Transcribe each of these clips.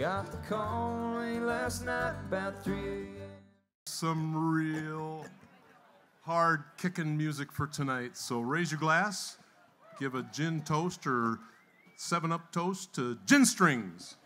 Got the call last night about 3 Some real hard kicking music for tonight. So raise your glass, give a gin toast or 7 Up toast to Ginstrings.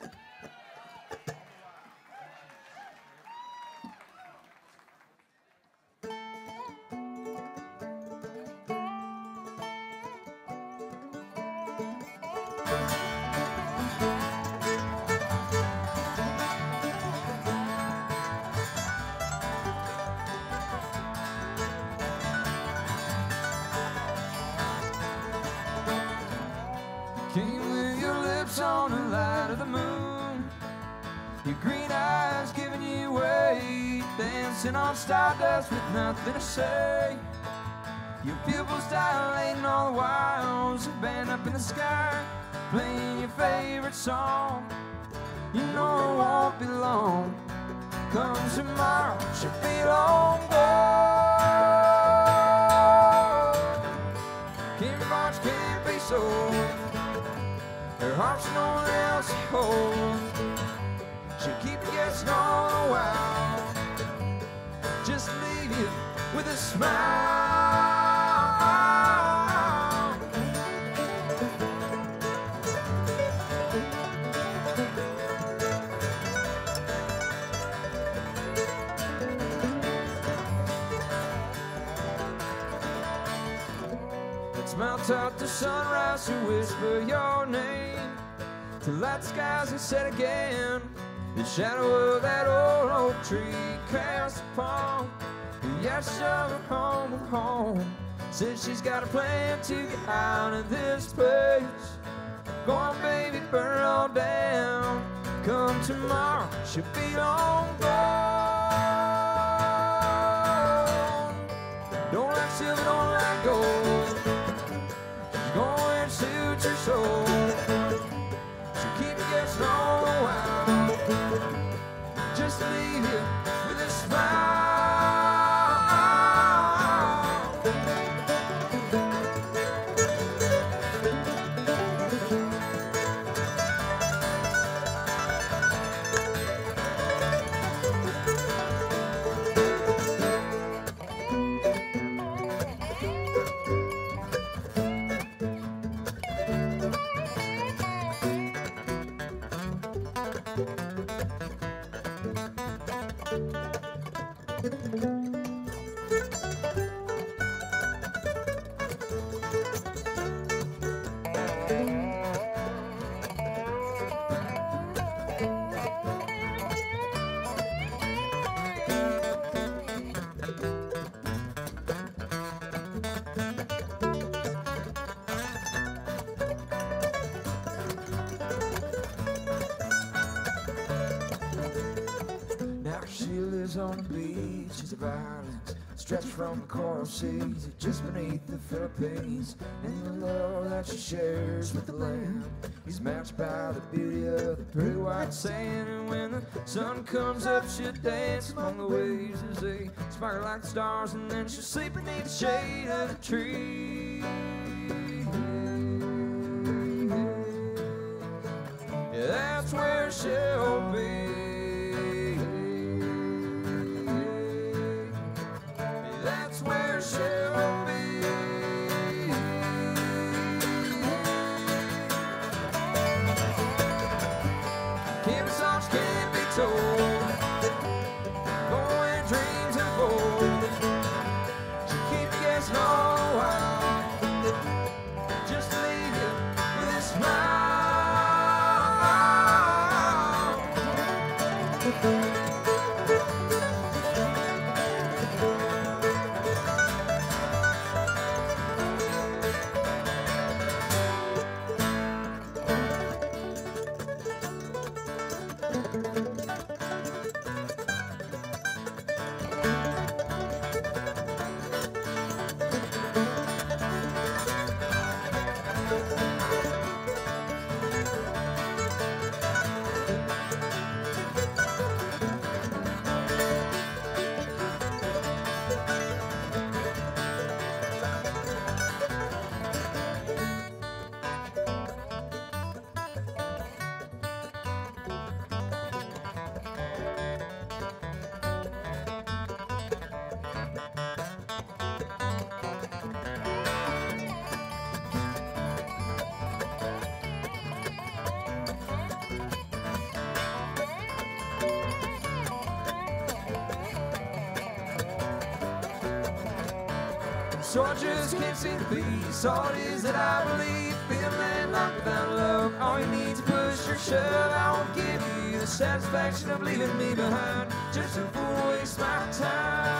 Mount up to sunrise to whisper your name. To light the skies and set again. The shadow of that old oak tree cast upon the ash of her home of home. Says she's got a plan to get out of this place. Go on, baby, burn all down. Come tomorrow, she'll be long gone. Guessing all. Just leave you lives on the beach, she's of islands, stretched from the coral seas, just beneath the Philippines. And the love that she shares with the land is matched by the beauty of the pretty white sand. And when the sun comes up, she'll dance among the waves as they sparkle like the stars. And then she'll sleep beneath the shade of the tree. Yeah, that's where she'll be. The peace. All it is that I believe, feeling like without love. All you need to push or shove. I won't give you the satisfaction of leaving me behind. Just a fool waste my time.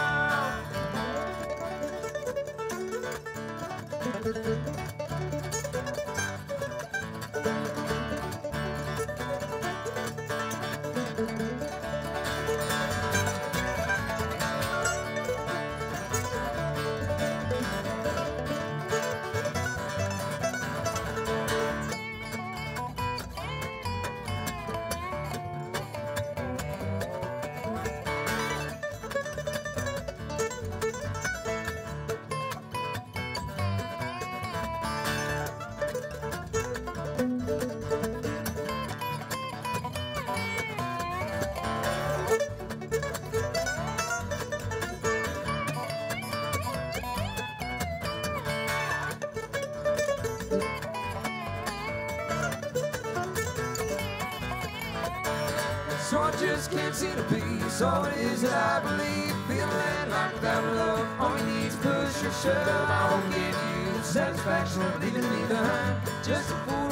Or. I won't give you the satisfaction of leaving me behind. Just a fool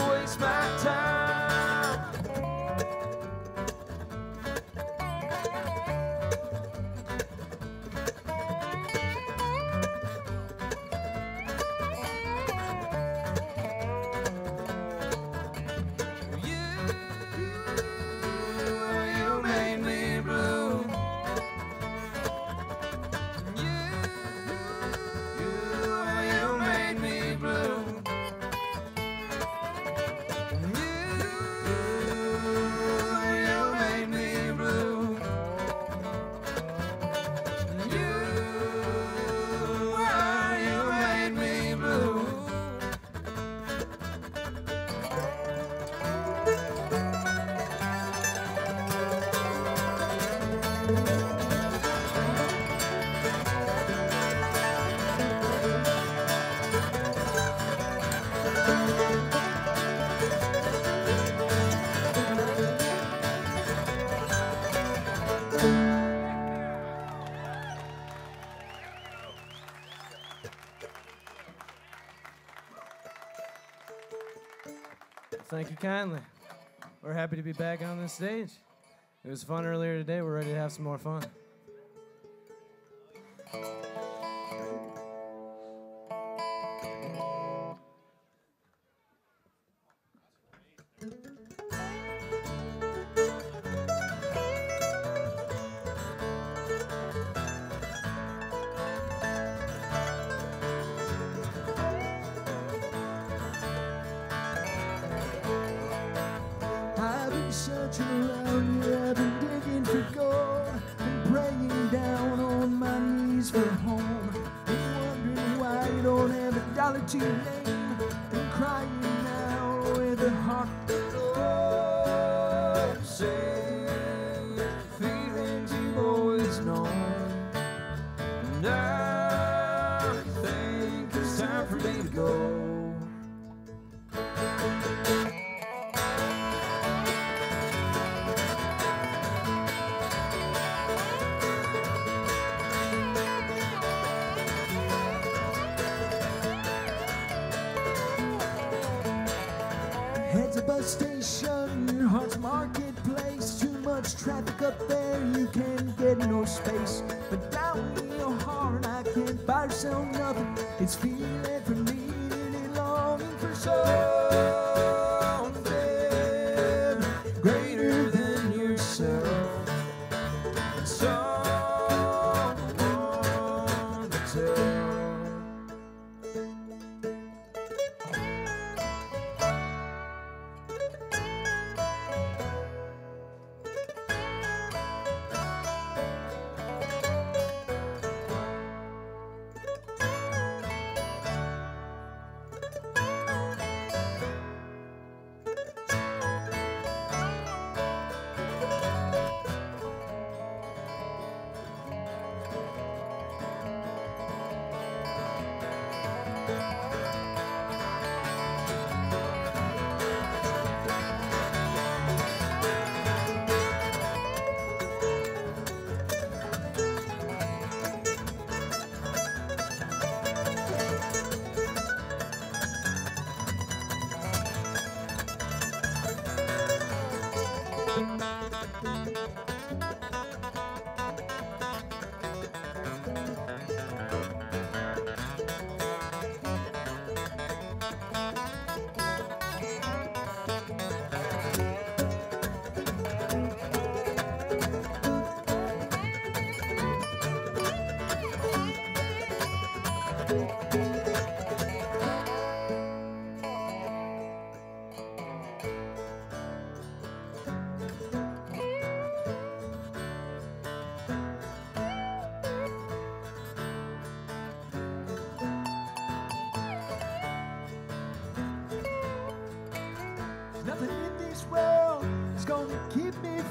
Thank you kindly. We're happy to be back on this stage. It was fun earlier today. We're ready to have some more fun. Around here, I've been digging for gold, and praying down on my knees for home, been wondering why you don't have a dollar to your name,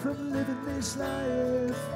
from living this life.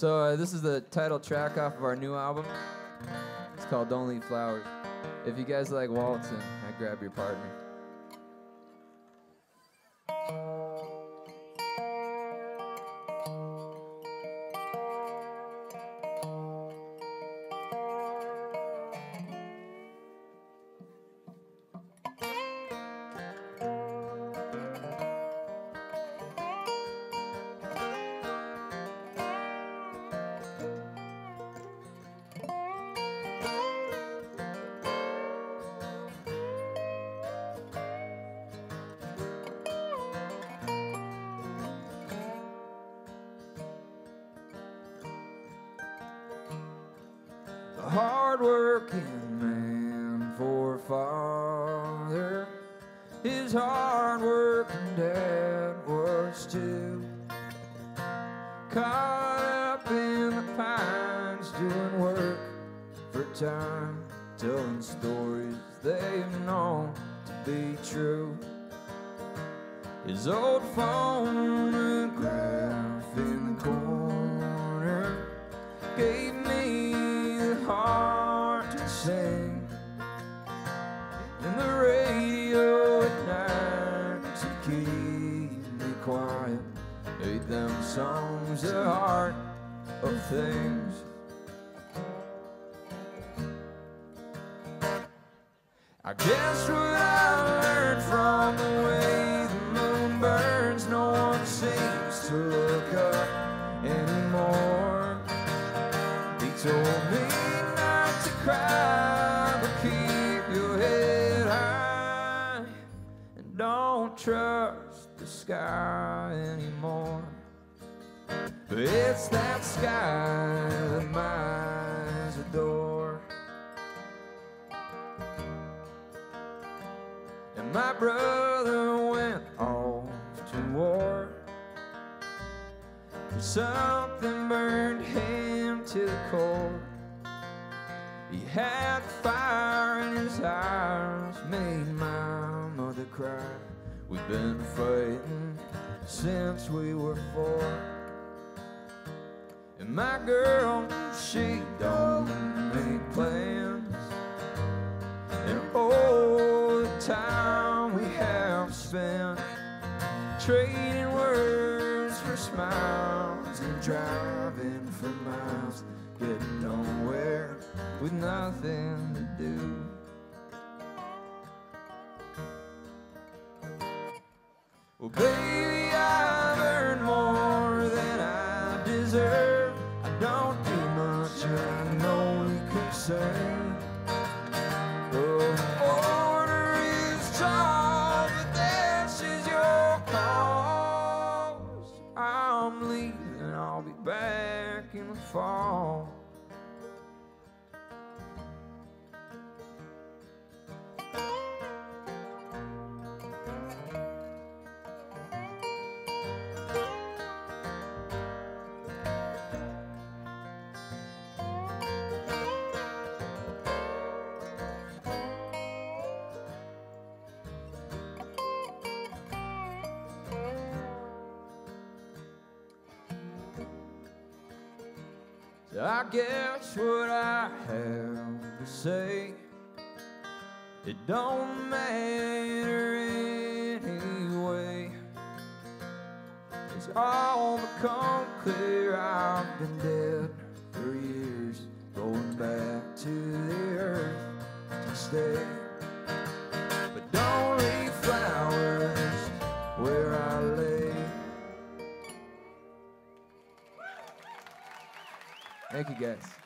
So uh, this is the title track off of our new album. It's called "Don't Leave Flowers." If you guys like waltzing, I grab your partner. Hard-working man for father. His hard-working dad was too. Caught up in the pines doing work for time, telling stories they've known to be true. His old phonograph in the corner gave heart to sing. And the radio at night to keep me quiet. Made them songs the heart of things. I guess what sky that adore. And my brother went off to war. Something burned him to the core. He had fire in his eyes, made my mother cry. We've been fighting since we were four. And my girl, she don't make plans. And all the time we have spent trading words for smiles and driving for miles, getting nowhere with nothing to do. Well, baby, you I guess what I have to say It don't matter anyway. It's all become clear I've been dead for years Going back to the earth to stay. Thank you, guys.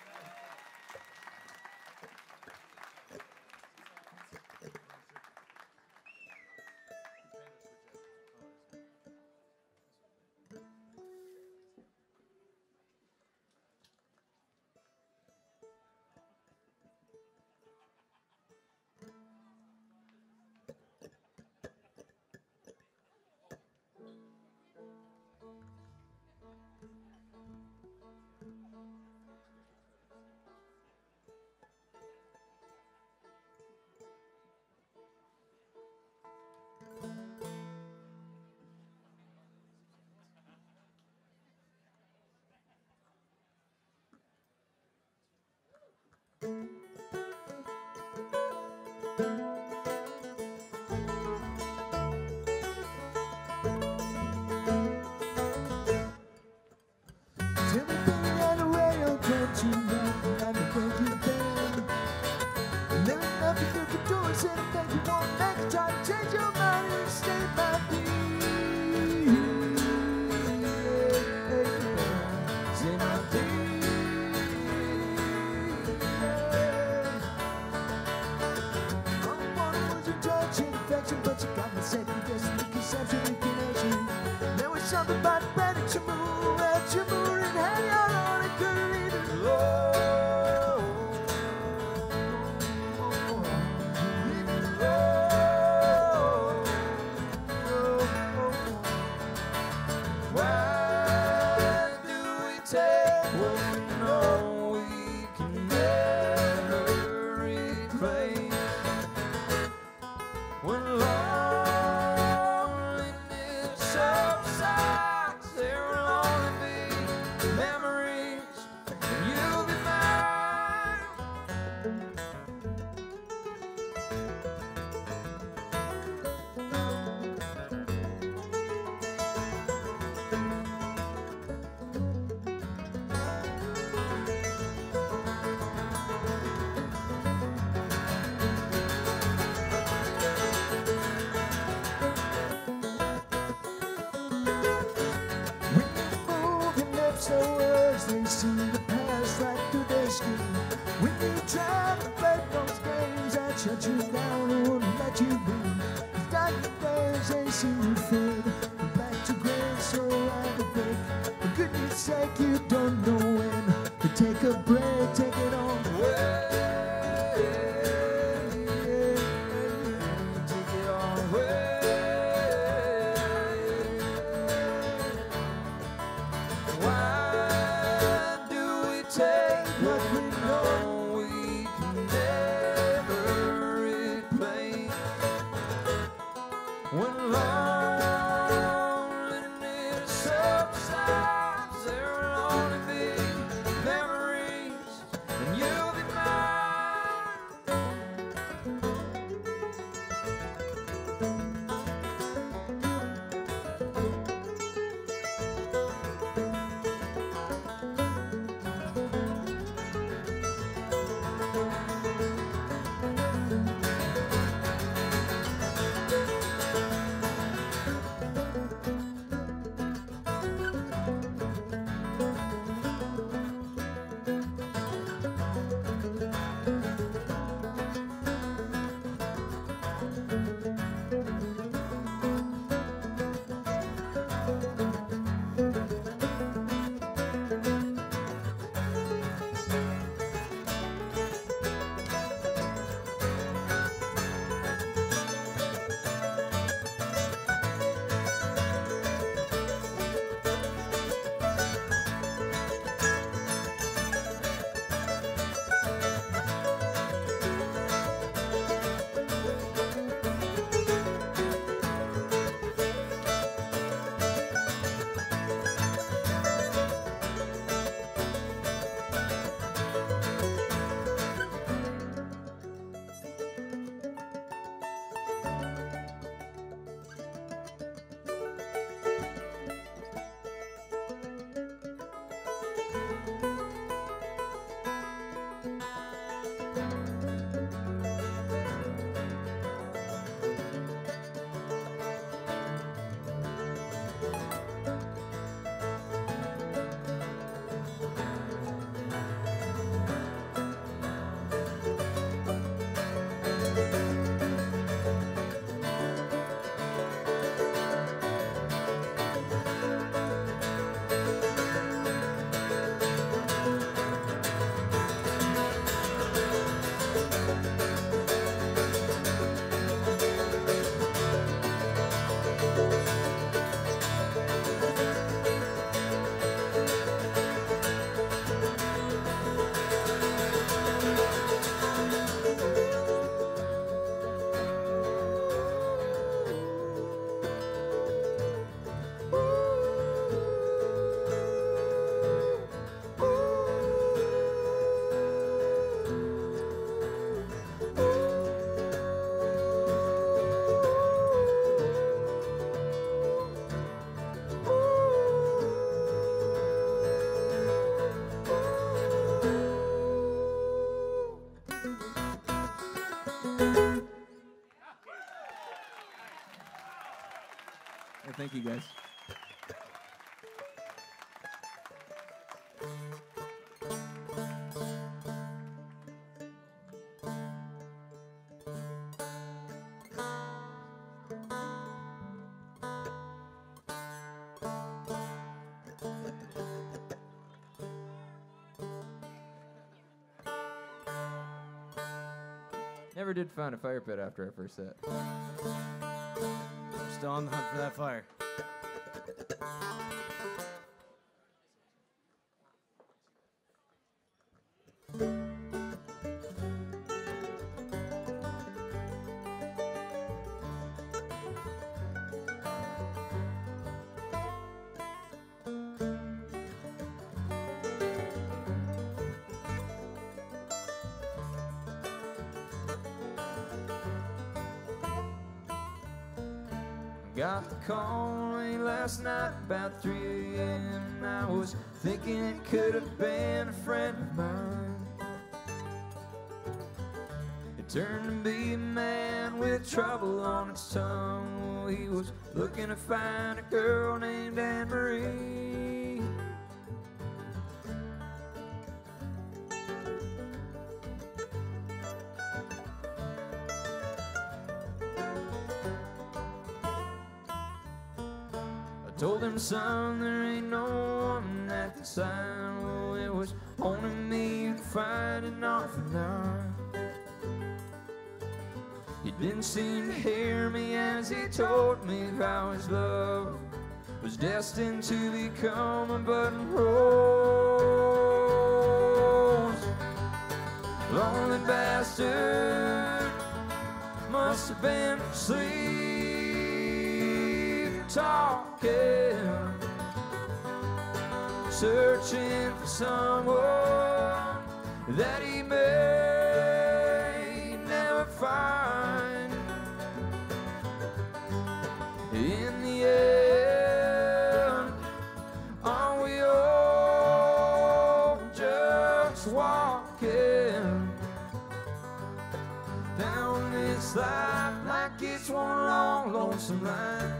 let you down, wouldn't let you go. Thank you, guys. Never did find a fire pit after our first set. Still on the hunt for that fire. Got the call late last night about 3 a.m. I was thinking it could have been a friend of mine. It turned to be a man with trouble on his tongue. He was looking to find a girl named Anne Marie. Didn't seem to hear me as he told me how his love was destined to become a button rose. Lonely bastard must have been asleep talking, searching for someone that he line?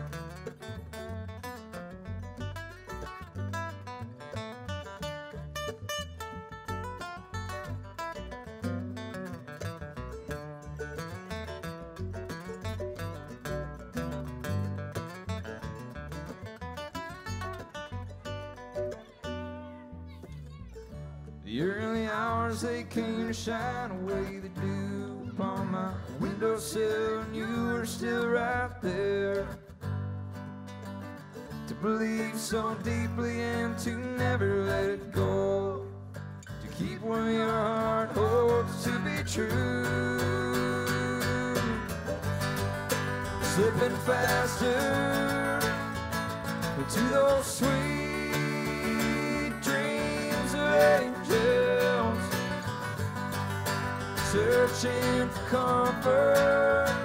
The early hours they came to shine away the dew upon my windowsill, and you were still right there. Believe so deeply and to never let it go. To keep what your heart holds to be true. Slipping faster to those sweet dreams of angels, searching for comfort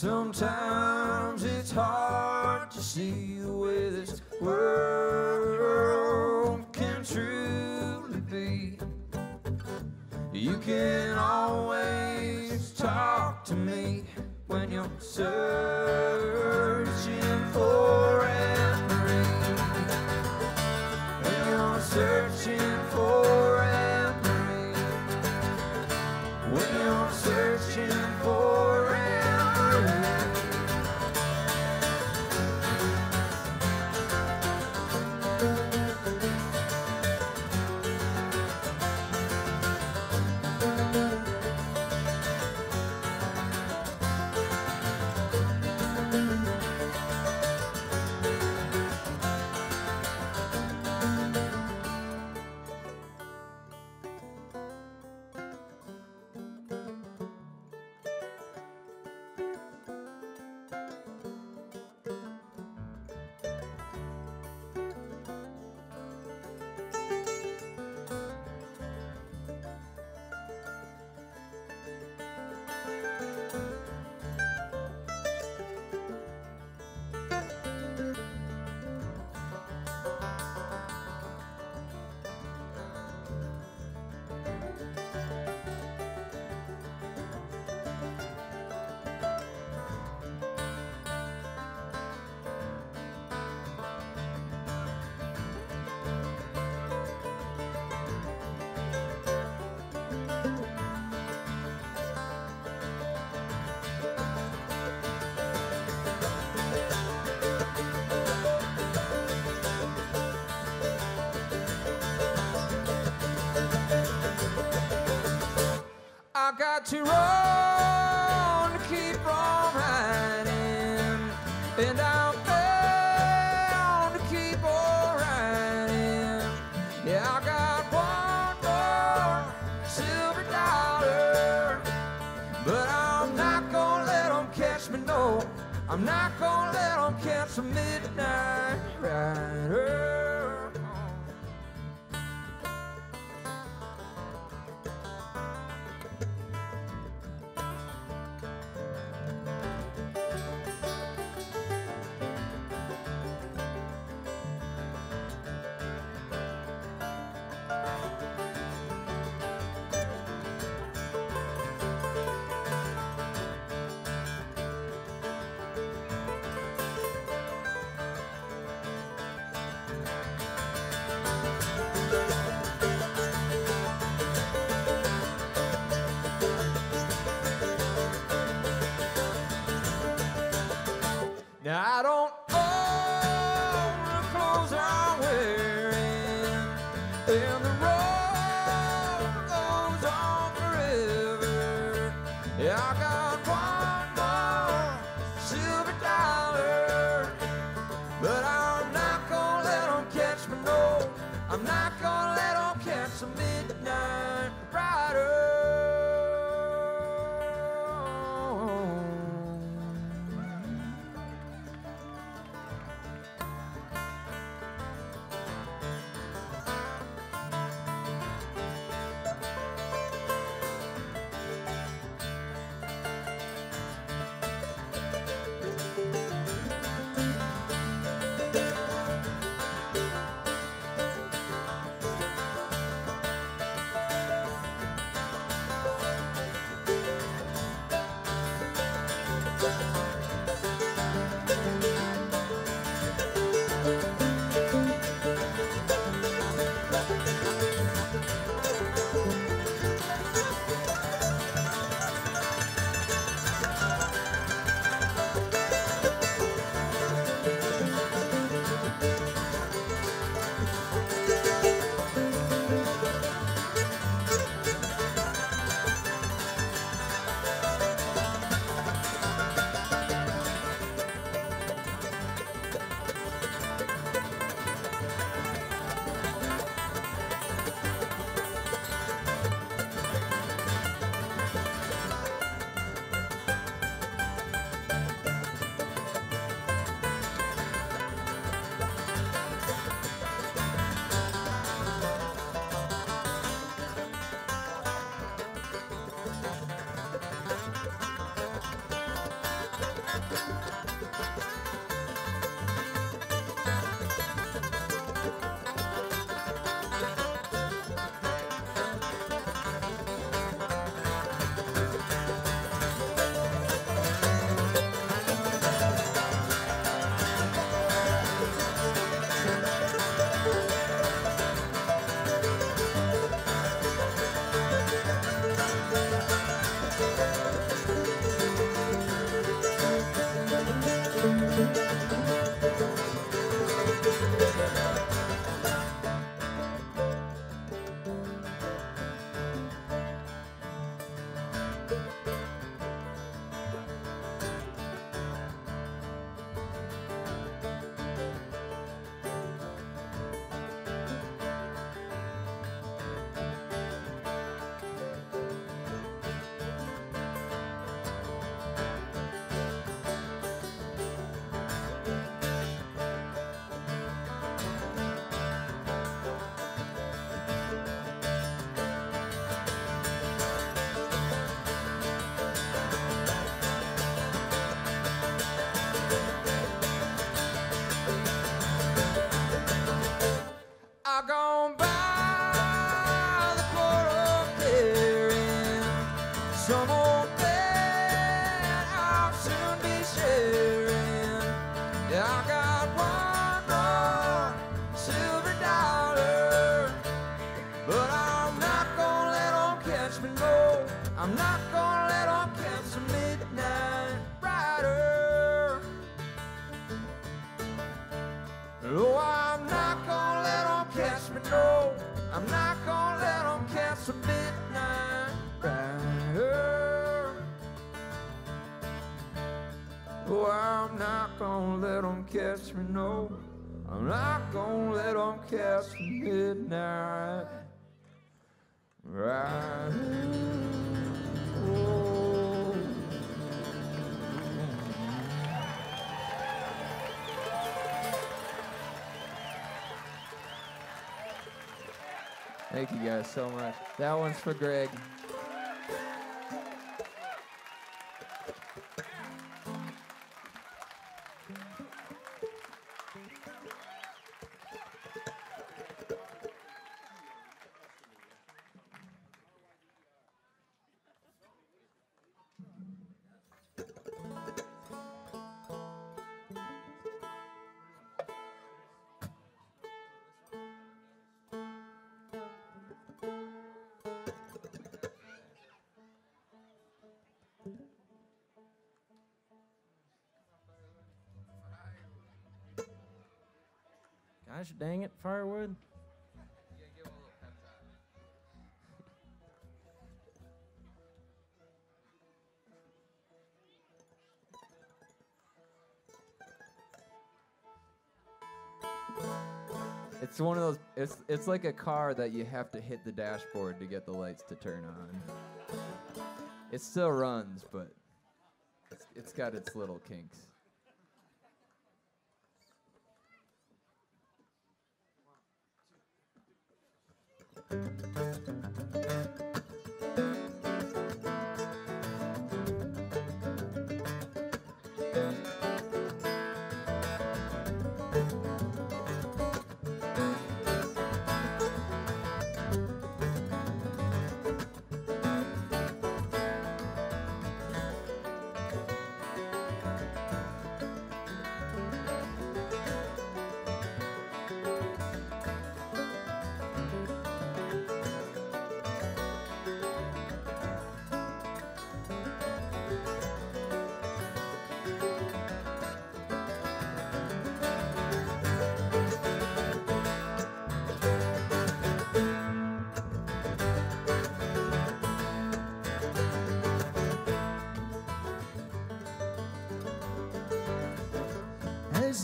Sometimes it's hard to see got to run to keep on riding, and I'm bound to keep on riding. Yeah, I got one more silver dollar, but I'm not gonna let 'em catch me, no. I'm not gonna let 'em catch a Thank you guys so much. That one's for Greg. Gosh dang it, firewood. It's one of those. It's it's like a car that you have to hit the dashboard to get the lights to turn on. It still runs, but it's, it's got its little kinks.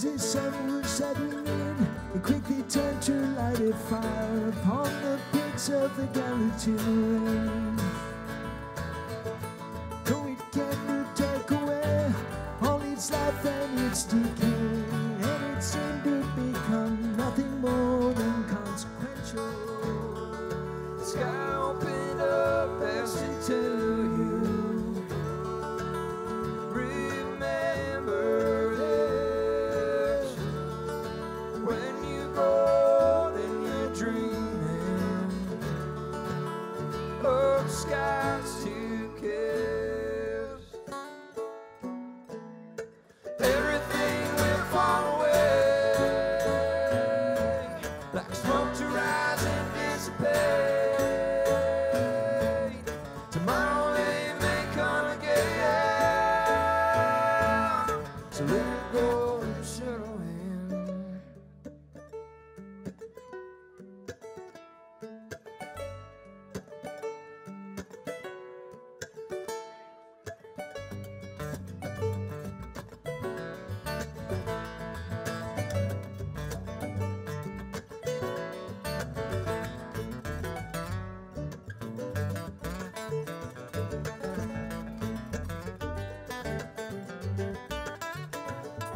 As the sun was setting in, quickly turned to light a fire upon the peaks of the Gallatin.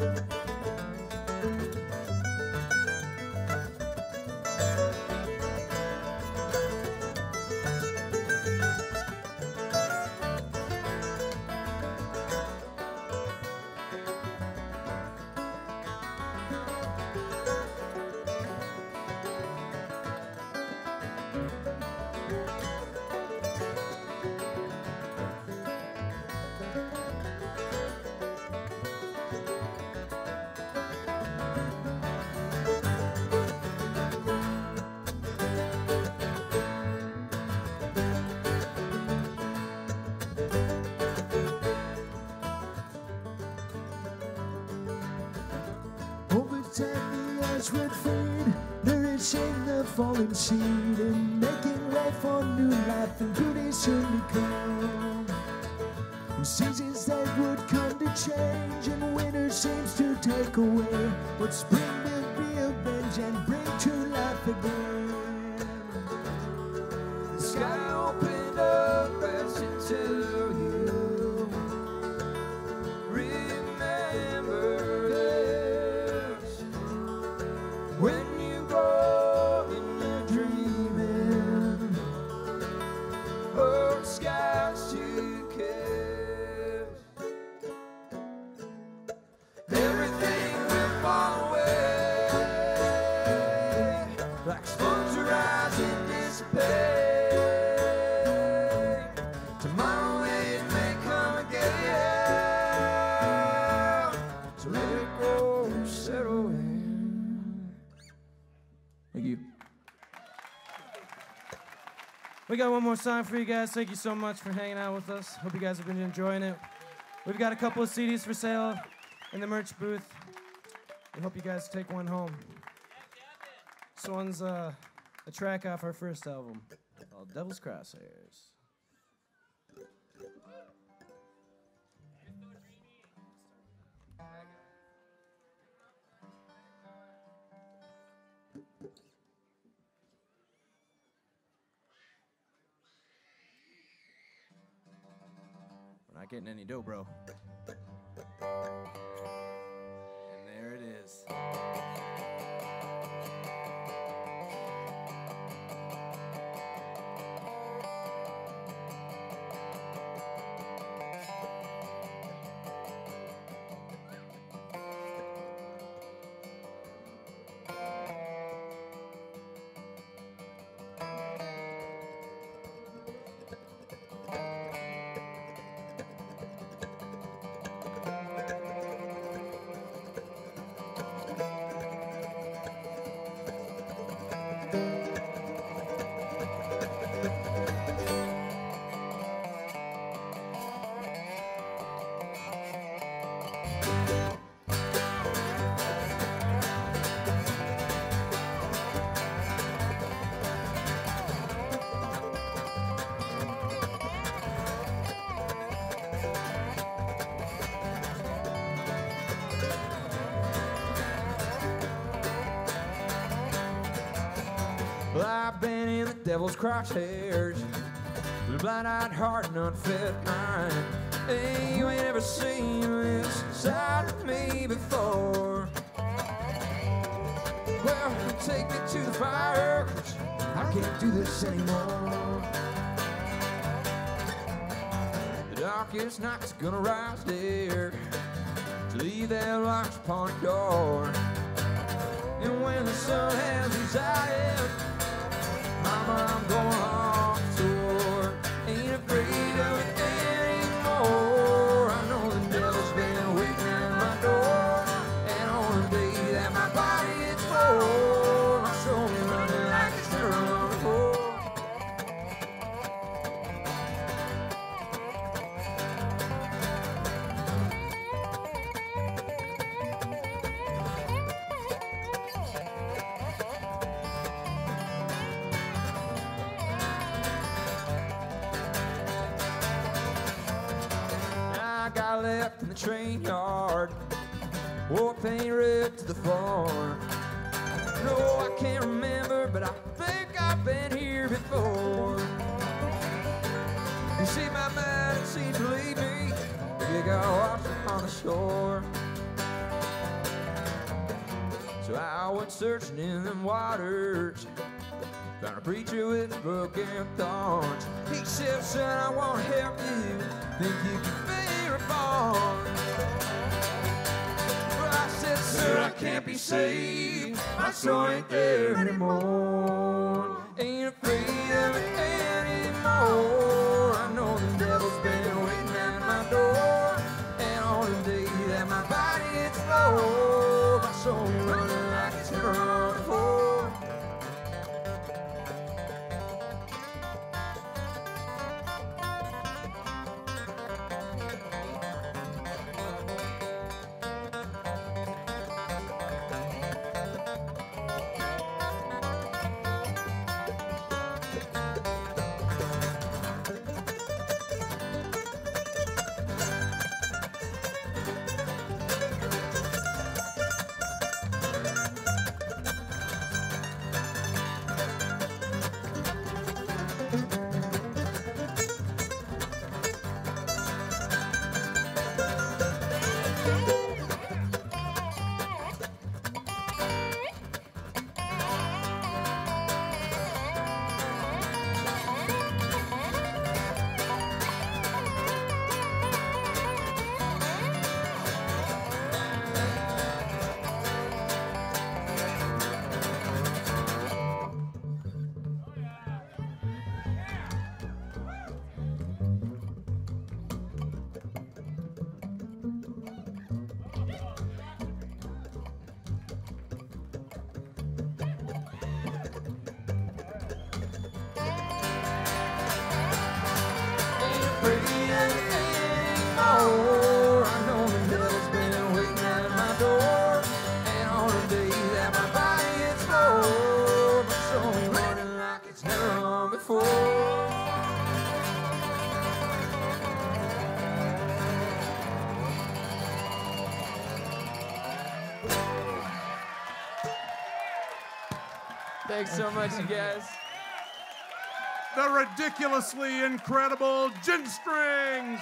Over time the ash would fade, nourishing the fallen seed and making way for new life and beauty soon to come. Seasons that would come to change, and winter seems to take away what spring got one more song for you guys. Thank you so much for hanging out with us. Hope you guys have been enjoying it. We've got a couple of CDs for sale in the merch booth. We hope you guys take one home. This one's uh, a track off our first album called Devil's Crosshairs. Any dough, bro. Devil's crosshairs with a blind-eyed heart and unfit mind. Hey, you ain't ever seen this side of me before. Well, take me to the fire, 'cause I can't do this anymore. The darkest night's gonna rise there to leave that locks upon door. And when the sun has I'm going train yard, war paint red to the farm. No, I can't remember, but I think I've been here before. You see my mind, seems to lead me. You got washed on the shore. So I went searching in them waters. Found a preacher with a broken thorns. He said, son, I want to help you. Think you can be reborn. Saved. My soul ain't there anymore. Thanks so much, you guys. The ridiculously incredible Ginstrings.